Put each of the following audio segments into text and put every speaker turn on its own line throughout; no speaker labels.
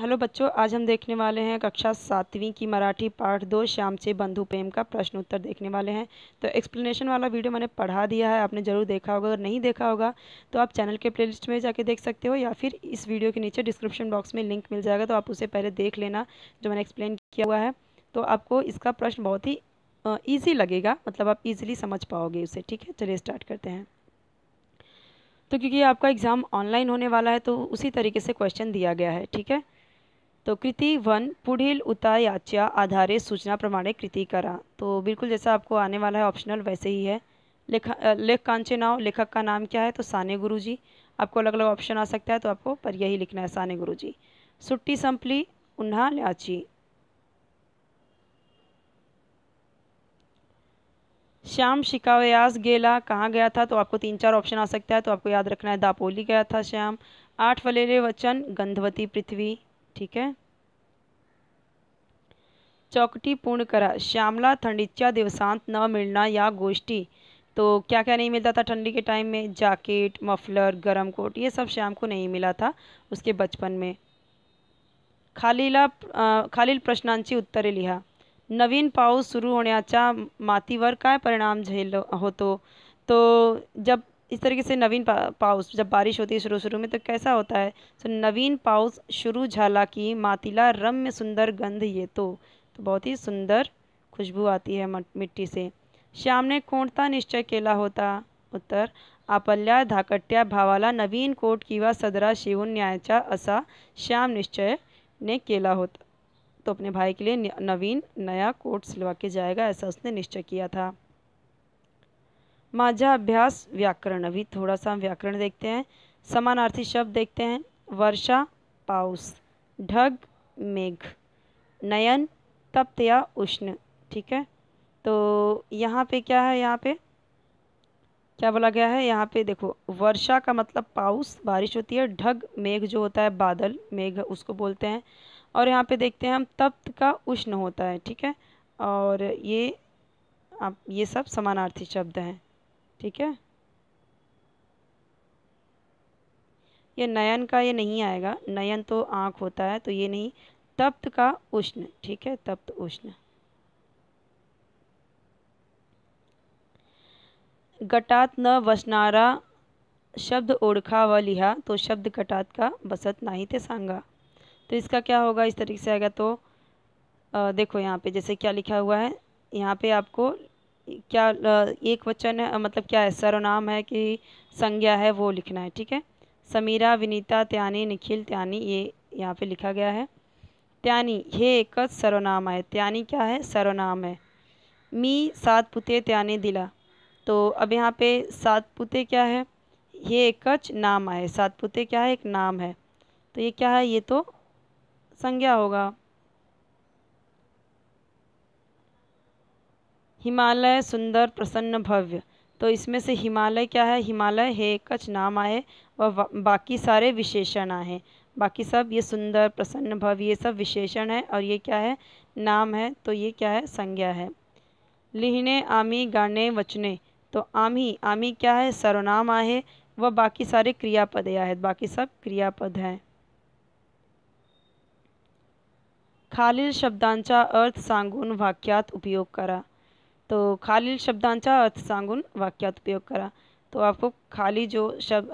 Hello बच्चों, आज हम देखने वाले हैं कक्षा सातवीं की मराठी पाठ दो, श्याम से बंधु प्रेम का प्रश्न उत्तर देखने वाले हैं। तो एक्सप्लेनेशन वाला वीडियो मैंने पढ़ा दिया है, आपने ज़रूर देखा होगा, अगर नहीं देखा होगा तो आप चैनल के प्लेलिस्ट में जाके देख सकते हो, या फिर इस वीडियो के नीचे डिस्क्रिप्शन बॉक्स में लिंक मिल जाएगा तो आप उसे पहले देख लेना, जो मैंने एक्सप्लेन किया हुआ है। तो आपको इसका प्रश्न बहुत ही ईजी लगेगा मतलब आप ईजिली समझ पाओगे उसे, ठीक है? चलिए स्टार्ट करते हैं। तो क्योंकि आपका एग्ज़ाम ऑनलाइन होने वाला है तो उसी तरीके से क्वेश्चन दिया गया है, ठीक है? तो कृति वन पुढील उतायाच्या आधारे सूचना प्रमाणे कृति करा. तो बिल्कुल जैसा आपको आने वाला है ऑप्शनल वैसे ही है. लेखा लेखकांचे नाव, लेखक का नाम क्या है? तो साने गुरु जी आपको अलग अलग ऑप्शन आ सकता है तो आपको पर यही लिखना है, साने गुरु जी सुट्टी संपली, उन्हा ल्याची. श्याम शिकावयास गेला, कहाँ गया था? तो आपको तीन चार ऑप्शन आ सकता है तो आपको याद रखना है, दापोली गया था श्याम. आठ वलेले वचन, गंधवती पृथ्वी. ठीक है? चौकटी पूर्ण करा। श्यामला, थंडीच्या दिवसांत न मिलना या गोष्टी. तो क्या क्या नहीं मिलता था ठंडी के टाइम में? जैकेट, मफलर, गरम कोट, ये सब श्याम को नहीं मिला था उसके बचपन में. खालीला खालील प्रश्नांची उत्तरे लिहा. नवीन पाऊस सुरू होण्याचा मातीवर काय परिणाम झेल होतो? तो जब इस तरीके से नवीन पा, पाउस जब बारिश होती है शुरू शुरू में तो कैसा होता है? तो नवीन पाउस शुरू झाला की मातिला रम्य सुंदर गंध ये तो तो बहुत ही सुंदर खुशबू आती है मिट्टी से। श्याम ने कोणता निश्चय केला होता? उत्तर आपल्या धाकट्या भावाला नवीन कोट किंवा सदरा शिवून न्यायाचा असा श्याम निश्चय ने केला होता. तो अपने भाई के लिए नवीन नया कोट सिलवा के जाएगा ऐसा उसने निश्चय किया था। माझा अभ्यास व्याकरण, अभी थोड़ा सा हम व्याकरण देखते हैं। समानार्थी शब्द देखते हैं। वर्षा पाउस ढग, मेघ, नयन, तप्त या उष्ण, ठीक है? तो यहाँ पे क्या है, यहाँ पे? क्या बोला गया है? यहाँ पे देखो, वर्षा का मतलब पाउस बारिश होती है, ढग, मेघ जो होता है, बादल, मेघ, उसको बोलते हैं। और यहाँ पे देखते हैं हम, तप्त का उष्ण होता है, ठीक है? और ये, आप, ये सब समानार्थी शब्द हैं। ठीक है? ये नयन का ये नहीं आएगा। नयन तो आँख होता है तो ये नहीं। तप्त का उष्ण ठीक है? तप्त उष्ण। गटात न बसनारा शब्द ओढ़खा व लिहा तो शब्द गटात का बसत नहीं थे सांगा। तो इसका क्या होगा? इस तरीके से आएगा तो आ, देखो यहाँ पे जैसे क्या लिखा हुआ है यहाँ पे आपको क्या एक वचन है मतलब क्या है? सर्वनाम है कि संज्ञा है, वो लिखना है, ठीक है? समीरा, विनीता, त्यानी, निखिल, त्यानी, ये यहाँ पे लिखा गया है। त्यानी, हे एक सर्वनाम है। त्यानी क्या है? सर्वनाम है। मी, सात पुते, त्याने, दिला। तो अब यहाँ पे सात पुते क्या है? ये एकच नाम है। सात पुते क्या है? एक नाम है। तो ये क्या है? ये तो संज्ञा होगा। हिमालय सुंदर प्रसन्न भव्य। तो इसमें से हिमालय क्या है? हिमालय है कच नाम आए व बाकी सारे विशेषण आए बाकी सब ये सुंदर, प्रसन्न, भव्य, ये सब विशेषण है, और ये क्या है? नाम है तो ये क्या है? संज्ञा है। लिहने आमी गाने वचने। तो आमी आमी क्या है? सर्वनाम आहे, व बाकी सारे क्रियापद आहेत। बाकी सब क्रियापद हैं। खालील शब्दांचा अर्थ सांगून वाक्यात उपयोग करा। तो खालील शब्दांचा अर्थ सांगून वाक्यात उपयोग करा। तो आपको खाली जो शब्द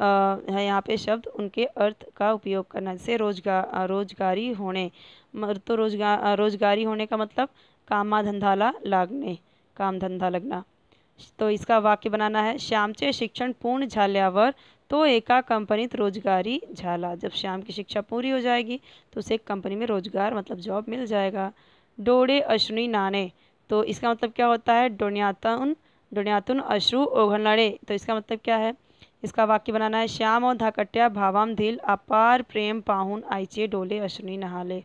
है यहाँ पे शब्द, उनके अर्थ का उपयोग करना जैसे रोज़गार रोजगारी होने। तो रोज़गार रोजगारी होने का मतलब कामा धंधाला लागणे काम धंधा लगना। तो इसका वाक्य बनाना है श्यामचे शिक्षण पूर्ण झाल्यावर तो एका कंपनीत रोजगारी झाला। जब श्याम की शिक्षा पूरी हो जाएगी तो उसे एक कंपनी में रोज़गार मतलब जॉब मिल जाएगा। डोड़े अश्विनी नाने तो इसका मतलब क्या होता है? डोनियातन डोनियातुन अश्रु ओघनड़े तो इसका मतलब क्या है? इसका वाक्य बनाना है, श्याम और धाकट्या भावाम धिल अपार प्रेम पाहुन आइचे डोले अश्विनी नहाले।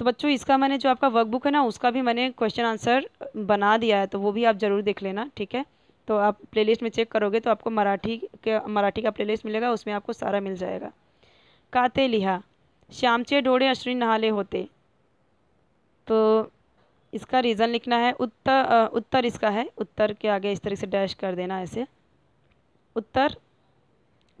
तो बच्चों, इसका मैंने जो आपका वर्कबुक है ना, उसका भी मैंने क्वेश्चन आंसर बना दिया है तो वो भी आप ज़रूर देख लेना, ठीक है? तो आप प्लेलिस्ट में चेक करोगे तो आपको मराठी के, मराठी का प्लेलिस्ट मिलेगा, उसमें आपको सारा मिल जाएगा। काते लिहा, श्यामचे डोड़े अश्विनी नहाले होते। तो इसका रीज़न लिखना है उत्तर उत्तर इसका है, उत्तर के आगे इस तरह से डैश कर देना ऐसे। उत्तर,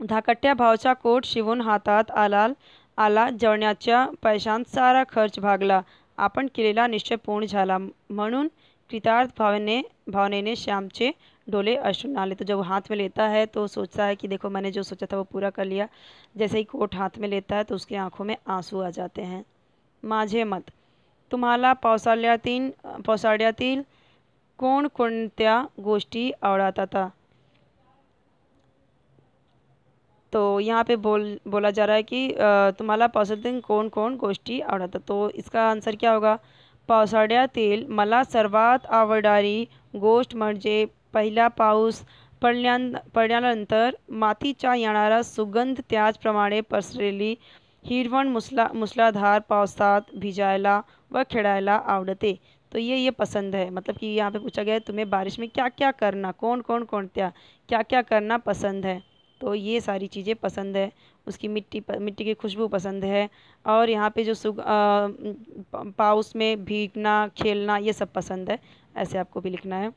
धाकट्या भावचा कोट, शिवून हातात आलाल, आला जळण्याच्या पैशांत सारा खर्च भागला. आपण केलेला निश्चय पूर्ण झाला. म्हणून कृतार्थ भावने भावने श्यामचे डोले अश्रु आले तो जब हाथ में लेता है तो सोचता है कि देखो मैंने जो सोचा था वो पूरा कर लिया. जैसे ही कोट हाथ में लेता है तो उसकी आँखों में आँसू आ जाते हैं. माझे मत. तुम्हाला पावसाळ्यातील पावसाळ्यातील कोणकोणत्या गोष्टी आवडतात तो यहाँ पे बोल, बोला जा रहा है कि तुम्हाला पावसाळ्यातील कौन कौन गोष्टी आवडतात? तो इसका आंसर क्या होगा? पावसाळ्यातील मला सर्वात आवडणारी गोष्ट म्हणजे पहिला पाऊस पडल्या पडल्यानंतर मातीचा येणारा सुगंध त्याचप्रमाणे पसरलेली हिरवण, मुसला, मुसलाधार, पावसात भिजायला व खेळायला आवडते. तो ये ये पसंद है. मतलब कि यहाँ पे पूछा गया है, तुम्हें बारिश में क्या क्या करना? कौन कौन कौन क्या क्या क्या करना पसंद है? तो ये सारी चीज़ें पसंद है. उसकी मिट्टी मिट्टी की खुशबू पसंद है. और यहाँ पे जो सुग पाउस में भीगना, खेलना, ये सब पसंद है. ऐसे आपको भी लिखना है।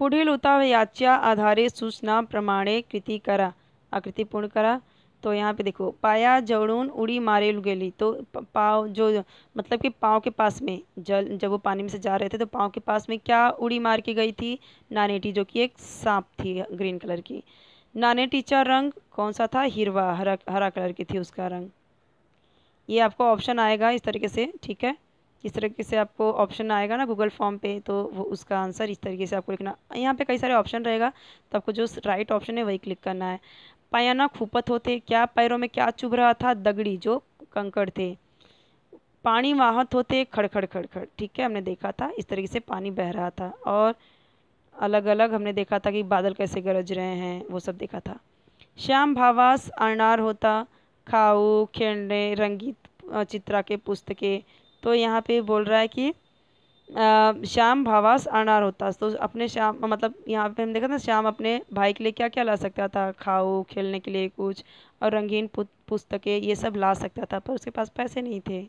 पुढील याच्या आधारे सूचना प्रमाणे कृति करा. आकृति पूर्ण करा. तो यहाँ पे देखो, पाया जड़ून उड़ी, मारे गेली तो पाव, जो मतलब कि पाँव के पास में, जल, जब वो पानी में से जा रहे थे तो पाँव के पास में क्या उड़ी मार के गई थी? नानेटी, जो कि एक सांप थी, ग्रीन कलर की। नानेटीचा रंग कौन सा था? हिरवा, हरा हरा कलर की थी उसका रंग। ये आपको ऑप्शन आएगा इस तरीके से, ठीक है? इस तरीके से आपको ऑप्शन आएगा ना गूगल फॉर्म पे तो वो उसका आंसर इस तरीके से आपको लिखना। यहाँ पे कई सारे ऑप्शन रहेगा तो आपको जो राइट ऑप्शन है, वही क्लिक करना है। पायाना खूपत होते, क्या पैरों में क्या चुभ रहा था, दगड़ी जो कंकड़ थे। पानी वाहत होते, खड़खड़ खड़खड़, ठीक है, हमने देखा था, इस तरीके से पानी बह रहा था और अलग अलग हमने देखा था कि बादल कैसे गरज रहे हैं, वो सब देखा था। श्याम भावास अनार होता, खाऊ, खेलने, रंगीत चित्रा के, पुस्तकें तो यहाँ पे बोल रहा है कि श्याम भावास अनार होता। तो अपने श्याम मतलब यहाँ पे हम देखा था श्याम अपने भाई के लिए क्या क्या ला सकता था? खाओ खेलने के लिए कुछ, और रंगीन पुस्तकें, ये सब ला सकता था, पर उसके पास पैसे नहीं थे।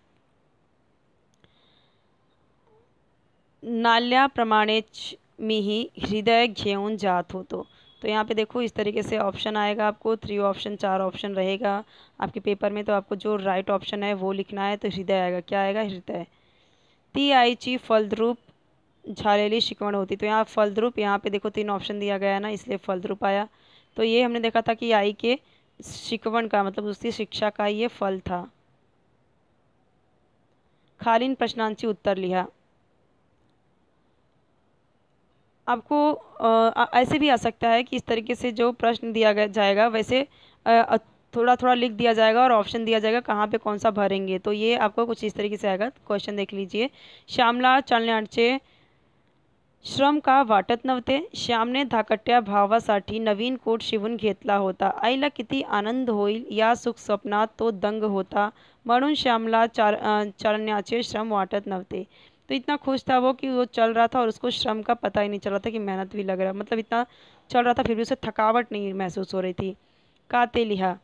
नाल्या प्रमाणे में ही हृदय घेऊन जात हो तो तो यहाँ पे देखो, इस तरीके से ऑप्शन आएगा आपको। थ्री ऑप्शन चार ऑप्शन रहेगा। आपके पेपर में तो आपको जो राइट ऑप्शन है, वो लिखना है तो हृदय आएगा। क्या आएगा? हृदय। ती आईची फलद्रूप झालेली शिकवण होती. तो यहाँ फलद्रूप यहाँ पे देखो तीन ऑप्शन दिया गया है ना इसलिए फलद्रूप आया। तो ये हमने देखा था कि आई के शिकवण का मतलब उसकी शिक्षा का ये फल था। खालीन प्रश्नांची उत्तर लिया आपको आ, ऐसे भी आ सकता है कि इस तरीके से जो प्रश्न दिया जाएगा वैसे थोड़ा थोड़ा लिख दिया जाएगा और ऑप्शन दिया जाएगा कहाँ पे कौन सा भरेंगे। तो ये आपको कुछ इस तरीके से आएगा। क्वेश्चन देख लीजिए। श्यामला चालण्याचे श्रम का वाटत नवते नव्हते श्यामने धाकट्या भावासाठी नवीन कोट शिवून घेतला होता। आईला किती आनंद होईल या सुख स्वप्नात तो दंग होता। म्हणून श्यामला चार चालण्याचे श्रम वाटत नव्हते तो। इतना खुश था वो कि वो चल रहा था और उसको श्रम का पता ही नहीं चल रहा था कि मेहनत भी लग रहा मतलब इतना चल रहा था फिर भी उसे थकावट नहीं महसूस हो रही थी। काते लिहा?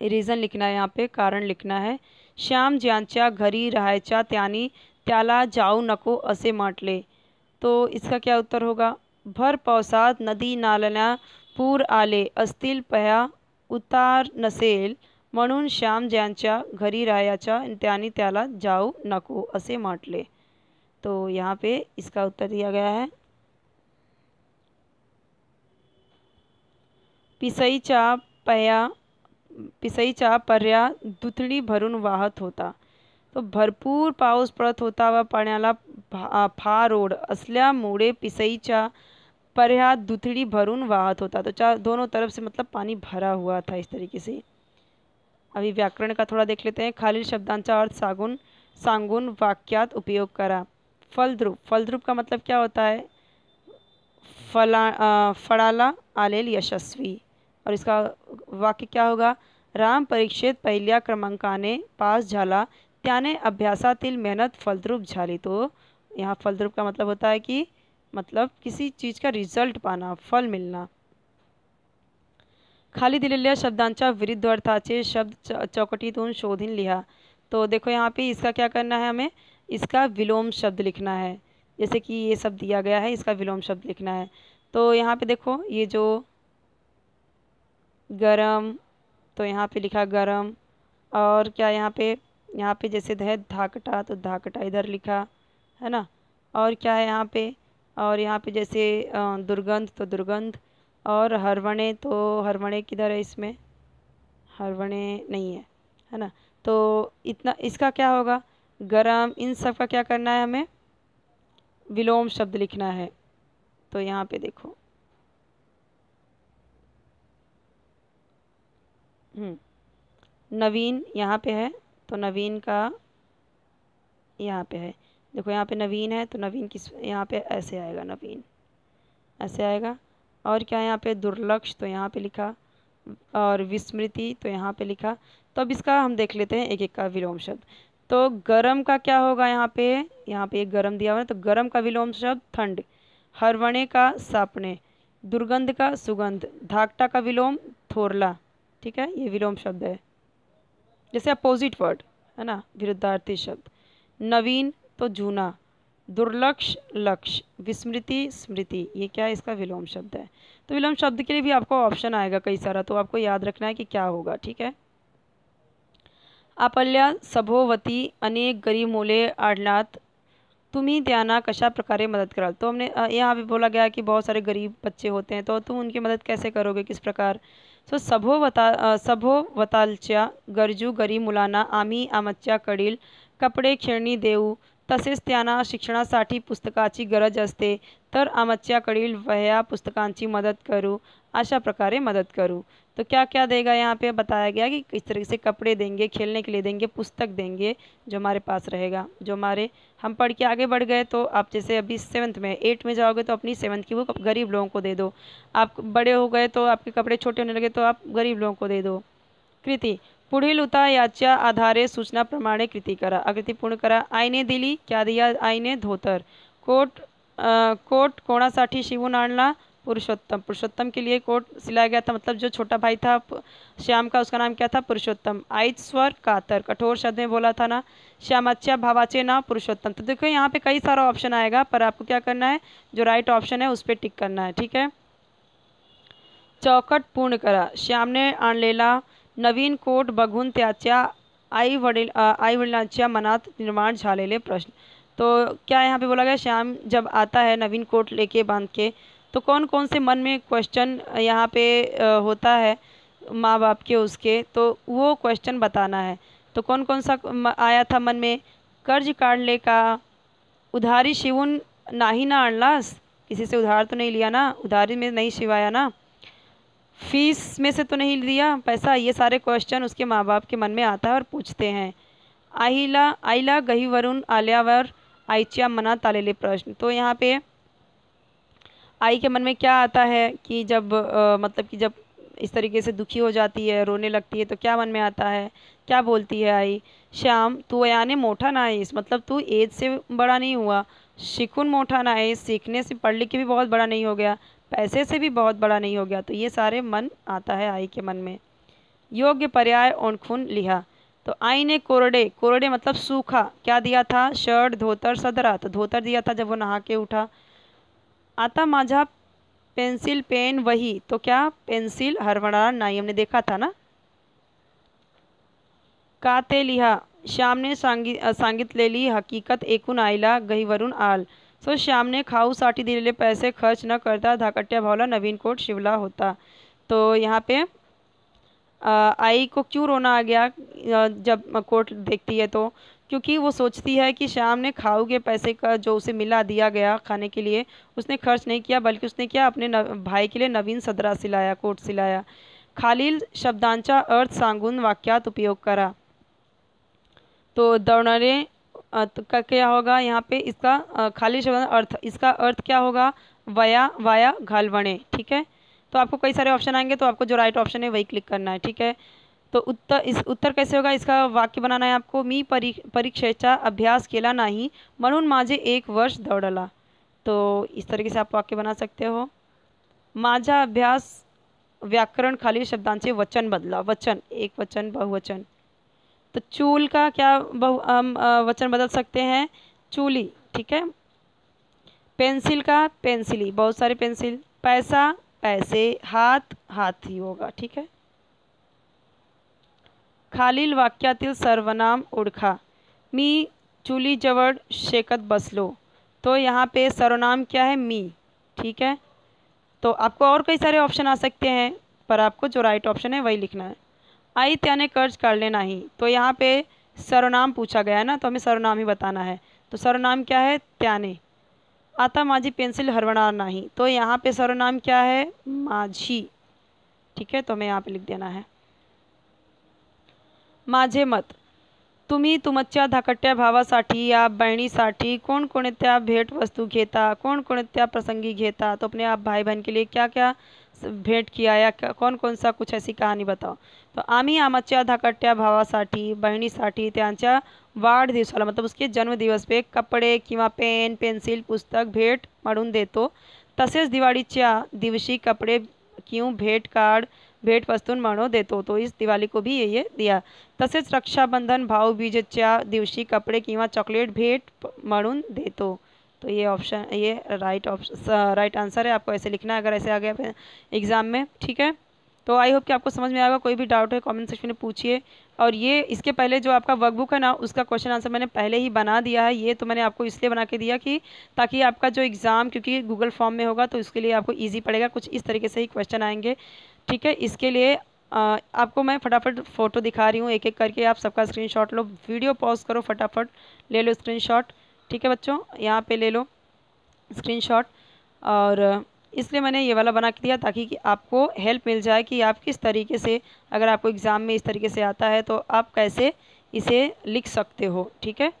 रीज़न लिखना है यहाँ पे, कारण लिखना है। श्याम ज्यांच्या घरी राहायच्या त्यानी त्याला जाऊ नको असे म्हटले। तो इसका क्या उत्तर होगा? भर पावसात नदी नाल्या पूर आले असतील पया उतार नसेल, म्हणून श्याम ज्यांच्या घरी राहायच्या त्यानी त्याला जाऊ नको असे म्हटले। तो यहाँ पे इसका उत्तर दिया गया है। पिसईच्या पया पिसईच्या पर्या दुथडी भरून वाहत होता. तो भरपूर पाऊस पडत होता व पाण्याला भा फार ओढ असल्यामुळे पिसईच्या पर्या दुथड़ी भरून वाहत होता. तो चार दोनों तरफ़ से मतलब पानी भरा हुआ था इस तरीके से. अभी व्याकरण का थोड़ा देख लेते हैं. खालील शब्दांचा अर्थ सागुन, सांगुन वाक्यात उपयोग करा. फलद्रुप फलद्रुप का मतलब क्या होता है? फला फड़ाला आलेल यशस्वी. और इसका वाक्य क्या होगा? राम परीक्षित पहिल्या क्रमांकाने पास झाला, त्याने अभ्यासातील मेहनत फलद्रूप झाली. तो यहाँ फलद्रूप का मतलब होता है कि मतलब किसी चीज़ का रिज़ल्ट पाना, फल मिलना. खाली दिलेल्या शब्दांच्या विरुद्ध अर्थाचे शब्द चौकटीतून शोधून लिहा. तो देखो यहाँ पे इसका क्या करना है हमें? इसका विलोम शब्द लिखना है. जैसे कि ये सब दिया गया है, इसका विलोम शब्द लिखना है. तो यहाँ पे देखो, ये जो गरम तो यहाँ पे लिखा गरम। और क्या यहाँ पे यहाँ पे जैसे है धाकटा तो धाकटा इधर लिखा, है ना? और क्या है यहाँ पे? और यहाँ पे जैसे दुर्गंध तो दुर्गंध। और हरवणे तो हरवणे किधर है इसमें? हरवणे नहीं है है ना? तो इतना, इसका क्या होगा? गरम, इन सब का क्या करना है हमें? विलोम शब्द लिखना है। तो यहाँ पे देखो। नवीन यहाँ पे है तो नवीन का यहाँ पे है। देखो यहाँ पे नवीन है तो नवीन किस, यहाँ पे ऐसे आएगा नवीन। ऐसे आएगा। और क्या यहाँ पे? दुर्लक्ष तो यहाँ पे लिखा। और विस्मृति तो यहाँ पे लिखा। तो अब इसका हम देख लेते हैं एक एक का विलोम शब्द। तो गरम का क्या होगा यहाँ पे? यहाँ पे एक गरम दिया हुआ है तो गरम का विलोम शब्द ठंड। हरवणे का सापने दुर्गंध का सुगंध, धाकटा का विलोम थोरला। ठीक है? ये विलोम शब्द है। जैसे अपोजिट वर्ड है ना? विरुद्धार्थी शब्द। नवीन तो जूना, दुर्लक्ष लक्ष्य विस्मृति स्मृति, ये क्या है इसका विलोम शब्द है? तो विलोम शब्द के लिए भी आपको ऑप्शन आएगा कई सारा तो आपको याद रखना है कि क्या होगा, ठीक है? आपल्या सभोवती अनेक गरीब मुले आढळतात तुम्ही त्यांना कशा प्रकारे मदद कराल? तो हमने यहाँ पे बोला गया कि बहुत सारे गरीब बच्चे होते हैं तो तुम उनकी मदद कैसे करोगे? किस प्रकार? सो सभोवता सभोवतालच्या गरजू गरीब मुलांना आम्ही आमच्या कडील कपडे खेळणी देऊ. तसेच त्यांना शिक्षणासाठी पुस्तकाची गरज असते, तर आमच्याकडील वह्या पुस्तकांची मदद करूँ, अशा प्रकारे मदद करूँ. तो क्या क्या देगा यहाँ पे बताया गया कि किस तरीके से कपड़े देंगे, खेलने के लिए देंगे, पुस्तक देंगे, जो हमारे पास रहेगा, जो हमारे हम पढ़ के आगे बढ़ गए तो आप जैसे अभी सेवन्थ में एट में जाओगे तो अपनी सेवन्थ की बुक गरीब लोगों को दे दो। आप बड़े हो गए तो आपके कपड़े छोटे होने लगे तो आप गरीब लोगों को दे दो। कृति पुढील उता याच्या आधारे सूचना प्रमाणे कृति करा। आकृती पूर्ण करा। आईने दिली क्या दिया आईने? धोतर। कोट आ, कोट कोणासाठी शिवून आणला? पुरुषोत्तम। पुरुषोत्तम के लिए कोट सिलाया गया था मतलब जो छोटा भाई था श्याम का, उसका नाम क्या था? पुरुषोत्तम। आइट स्वर कातर, कठोर शब्द में बोला था ना श्यामाच्या भावाचे नाम पुरुषोत्तम। तो देखो, यहाँ पे कई सारा ऑप्शन आएगा, पर आपको क्या करना है, जो राइट ऑप्शन है, उस पर टिक करना है, ठीक है? चौकट पूर्ण करा। श्याम ने आणलेला नवीन कोट बघून त्याच्या आई वडील आई वडिलांच्या मनात निर्माण झालेले प्रश्न। तो क्या यहाँ पे बोला गया? श्याम जब आता है नवीन कोट लेके बाँध के तो कौन कौन से मन में क्वेश्चन यहाँ पे होता है माँ बाप के उसके? तो वो क्वेश्चन बताना है। तो कौन कौन सा आया था मन में? कर्ज काट ले का। उधारी शिवन ना ही ना आणलास किसी से उधार तो नहीं लिया ना? उधारी में नहीं शिवाया ना? फ़ीस में से तो नहीं दिया पैसा? ये सारे क्वेश्चन उसके माँ बाप के मन में आता है और पूछते हैं। आहिला आईला गही वरुण आलियावर आइचिया मना आलेले प्रश्न। तो यहाँ पे आई के मन में क्या आता है कि जब आ, मतलब कि जब इस तरीके से दुखी हो जाती है रोने लगती है तो क्या मन में आता है? क्या बोलती है आई? श्याम तू यानी मोटा ना आइस मतलब तू एज से बड़ा नहीं हुआ। शिकुन मोटा ना आइस सीखने से पढ़ लिख के भी बहुत बड़ा नहीं हो गया। पैसे से भी बहुत बड़ा नहीं हो गया। तो ये सारे मन आता है आई के मन में। योग्य पर्याय ओनखुन लिहा। तो आई ने कोरडे कोरडे मतलब सूखा। क्या दिया था? शर्ट धोतर सदरा। तो धोतर दिया था जब वो नहा के उठा। आता माझा पेंसिल पेन वही. तो क्या? पेंसिल हरवड़ा नहीं हमने देखा था ना? का ते लिहा. श्यामने सांगी सांगितलेली हकीकत एकूण आईला गहीवरून आल. सो श्यामने खाऊसाठी दिलेले पैसे खर्च न करता धाकट्या भावला नवीन कोट शिवला होता. तो यहाँ पे आ, आई को क्यों रोना आ गया जब कोट देखती है तो? क्योंकि वो सोचती है कि श्याम ने खाऊ के पैसे का जो उसे मिला दिया गया खाने के लिए, उसने खर्च नहीं किया, बल्कि उसने क्या अपने भाई के लिए नवीन सदरा सिलाया, कोट सिलाया। खालील शब्दांचा अर्थ सांगून वाक्यात उपयोग करा। तो दौड़ने तो का, क्या होगा यहाँ पे? इसका खाली शब्द अर्थ, इसका अर्थ क्या होगा? वया, वाया, घालवणे, ठीक है? तो आपको कई सारे ऑप्शन आएँगे तो आपको जो राइट ऑप्शन है वही क्लिक करना है, ठीक है? तो उत्तर, इस उत्तर कैसे होगा? इसका वाक्य बनाना है आपको, मी परी परीक्षेचा अभ्यास केला नाही, म्हणून माझे एक वर्ष दौड़ला. तो इस तरीके से आप वाक्य बना सकते हो। माझा अभ्यास, व्याकरण खाली शब्दांचे वचन बदला. वचन, एक वचन, बहुवचन. तो चूल का क्या बहु हम वचन बदल सकते हैं? चूली, ठीक है? पेंसिल का पेंसिली, बहुत सारे पेंसिल. पैसा, पैसे, हाथ हाथ ही होगा, ठीक है? खालील वाक्यातील सर्वनाम ओळखा. मी जवड़ शेकत बसलो. तो यहाँ पे सर्वनाम क्या है? मी. ठीक है? तो आपको और कई सारे ऑप्शन आ सकते हैं, पर आपको जो राइट ऑप्शन है वही लिखना है। आई त्याने कर्ज कर लेना ही तो यहाँ पे सर्वनाम पूछा गया है ना तो हमें सर्वनाम ही बताना है। तो सर्वनाम क्या है? त्याने. आता माझी पेंसिल हरवणार नहीं. तो यहाँ पे सर्वनाम क्या है? माझी. ठीक है? तो हमें यहाँ पे लिख देना है। माझे मत. तुम्ही तुमच्या धाकट्या भावासाठी, या बहिणीसाठी कोणकोणत्या भेटवस्तू घेता, कोणकोणत्या प्रसंगी घेता? तो अपने आप भाई बहन के लिए क्या क्या भेंट किया या कौन कौन सा कुछ ऐसी कहानी बताओ? तो आम्ही आमच्या धाकट्या भावासाठी, बहिणीसाठी त्यांच्या वाढदिवसाला मतलब उसके जन्मदिवस पे कपडे किंवा पेन, पेन्सिल, पुस्तक भेट म्हणून देतो. तसेच दिवाळीच्या दिवशी कपडे क्यों भेट कार्ड भेट वस्तून म्हणून देतो. तो इस दिवाली को भी ये दिया. तसेच रक्षाबंधन भाव भाऊबीजेच्या दिवशी कपडे किंवा चॉकलेट भेट म्हणून देतो. तो ये ऑप्शन ये राइट ऑप्शन राइट आंसर है. आपको ऐसे लिखना है, अगर ऐसे आ गया एग्ज़ाम में, ठीक है? तो आई होप कि आपको समझ में आएगा, कोई भी डाउट है कमेंट सेक्शन में पूछिए. और ये, इसके पहले जो आपका वर्कबुक है ना, उसका क्वेश्चन आंसर मैंने पहले ही बना दिया है. ये तो मैंने आपको इसलिए बना के दिया कि ताकि आपका जो एग्ज़ाम क्योंकि गूगल फॉर्म में होगा तो उसके लिए आपको ईजी पड़ेगा. कुछ इस तरीके से ही क्वेश्चन आएँगे. ठीक है इसके लिए आ, आपको मैं फटाफट फ़ोटो दिखा रही हूँ एक एक करके आप सबका स्क्रीन लो वीडियो पॉज करो फटाफट ले लो स्क्रीन ठीक है बच्चों? यहाँ पे ले लो स्क्रीनशॉट और इसलिए मैंने ये वाला बना के दिया ताकि कि आपको हेल्प मिल जाए कि आप किस तरीके से अगर आपको एग्ज़ाम में इस तरीके से आता है तो आप कैसे इसे लिख सकते हो ठीक है?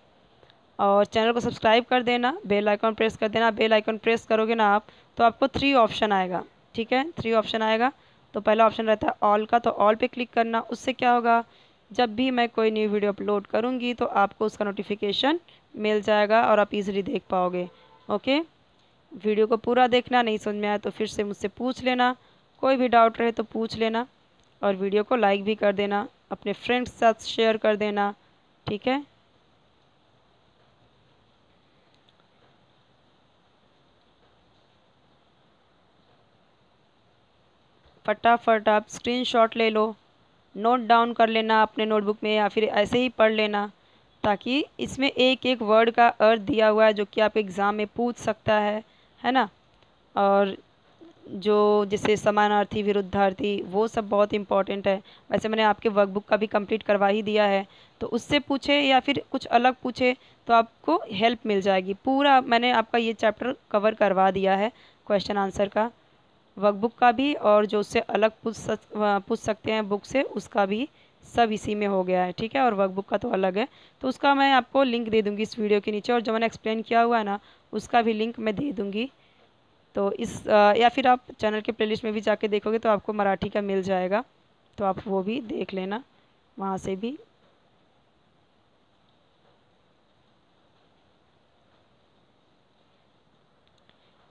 और चैनल को सब्सक्राइब कर देना बेल आइकॉन प्रेस कर देना बेल आइकॉन प्रेस करोगे ना आप तो आपको थ्री ऑप्शन आएगा ठीक है? थ्री ऑप्शन आएगा तो पहला ऑप्शन रहता है ऑल का तो ऑल पे क्लिक करना। उससे क्या होगा? जब भी मैं कोई न्यू वीडियो अपलोड करूँगी तो आपको उसका नोटिफिकेशन मिल जाएगा और आप इजीली देख पाओगे। ओके वीडियो को पूरा देखना, नहीं समझ में आया तो फिर से मुझसे पूछ लेना। कोई भी डाउट रहे तो पूछ लेना और वीडियो को लाइक भी कर देना। अपने फ्रेंड्स के साथ शेयर कर देना। ठीक है? फटाफट आप स्क्रीनशॉट ले लो नोट डाउन कर लेना अपने नोटबुक में या फिर ऐसे ही पढ़ लेना, ताकि इसमें एक एक वर्ड का अर्थ दिया हुआ है जो कि आप एग्ज़ाम में पूछ सकता है है ना? और जो जैसे समानार्थी, विरुद्धार्थी, वो सब बहुत इंपॉर्टेंट है। वैसे मैंने आपके वर्कबुक का भी कंप्लीट करवा ही दिया है। तो उससे पूछे या फिर कुछ अलग पूछे तो आपको हेल्प मिल जाएगी। पूरा मैंने आपका ये चैप्टर कवर करवा दिया है क्वेश्चन आंसर का। वर्कबुक का भी और जो उससे अलग पूछ सक पूछ सकते हैं बुक से, उसका भी सब इसी में हो गया है, ठीक है? और वर्कबुक का तो अलग है। तो उसका मैं आपको लिंक दे दूँगी इस वीडियो के नीचे और जो मैंने एक्सप्लेन किया हुआ है ना, उसका भी लिंक मैं दे दूँगी। तो इस या फिर आप चैनल के प्लेलिस्ट में भी जाके देखोगे तो आपको मराठी का मिल जाएगा। तो आप वो भी देख लेना, वहाँ से भी।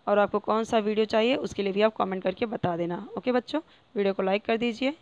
और आपको कौन सा वीडियो चाहिए उसके लिए भी आप कमेंट करके बता देना। ओके बच्चों? वीडियो को लाइक कर दीजिए।